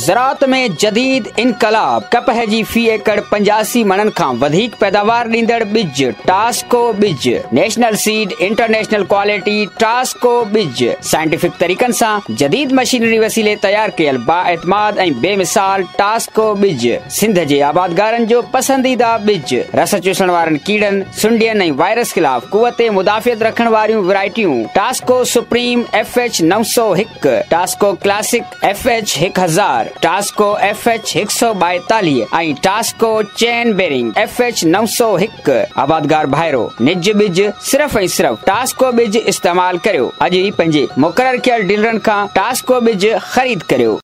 ज़रात में जदीद इनकलाब। कपह जी फ़ी एकड़ पंजासी मणनि खां वधीक पैदावार ॾींदड़ ॿिज। टास्को ॿिज। National seed international quality Tasco ॿिज। साइंटिफिक तरीक़नि सां जदीद मशीनरी वसीले तयारु कयल बाएतमाद ऐं बेमिसाल टास्को ॿिज। सिंध जे आबादगारनि जो पसंदीदा ॿिज। रस चूसण वारनि कीड़नि, सुंडियनि ऐं वायरस ख़िलाफ़ कुवत मुदाफ़ियत रखण वारियूं वैरायटियूं। टास्को सुप्रीम एफ़ एच नव सौ हिकु। टास्को क्लासिक एफ़ एच हिकु हज़ार। टास्को एफ़ एच हिकु सौ ॿाएतालीह ऐं टास्को चैन बेरिंग एफ़ एच नव सौ हिक आबादगार भाइरो, निज बिज सिर्फ़ ऐं सिर्फ़ टास्को बिज इस्तेमाल करियो। अॼु ई पंहिंजे मुक़ररु कयल डीलरनि खां टास्को बिज ख़रीद करियो।